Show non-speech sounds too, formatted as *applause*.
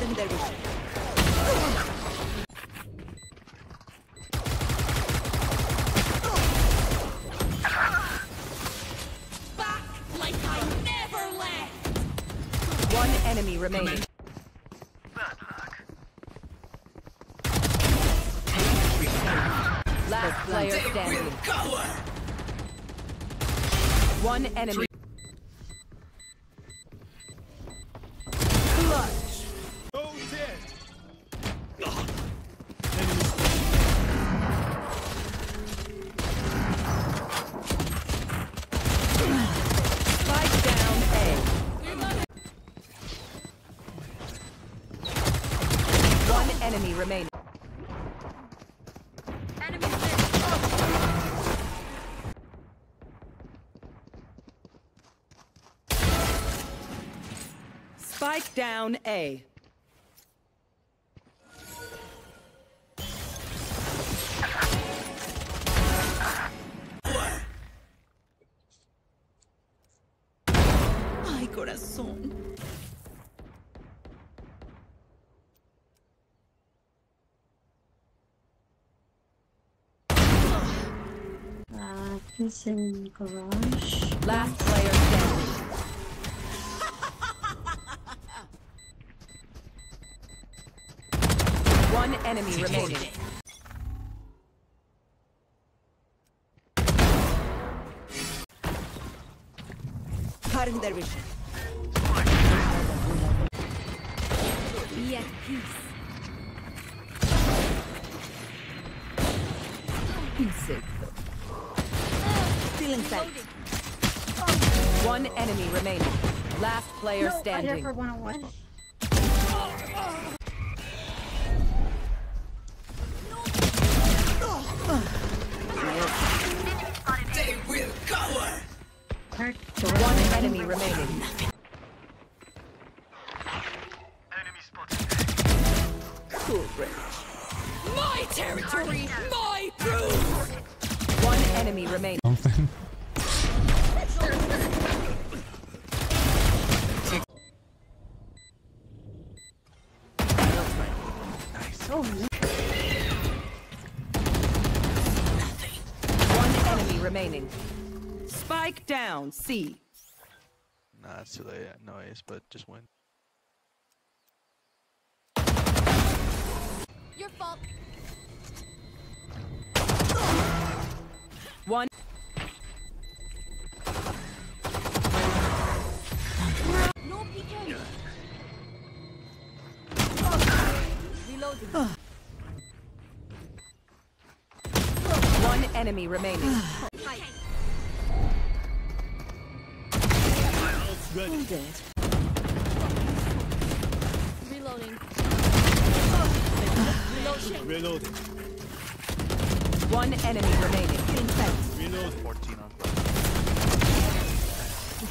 Cutting their vision. Back like I never left. One enemy remaining. Last player standing. One enemy. One enemy remaining. Spike down A. Ay, corazón. He's in garage. Last player standing. *laughs* One enemy remaining. Cutting their vision. Be at peace. Insecto. Feeling sight. One enemy remaining. Last player No, I standing. never want to win. Hurt. One enemy remaining. Cool break. My territory, my proof. One enemy remaining. Something. Oh, no. Enemy remaining. Spike down. C. Nah, it's too late. No ace, but just win. Your fault. One. No peeking. Reloading. One enemy remaining. Reloading. Reloading. Reloading. One enemy remaining. 14 on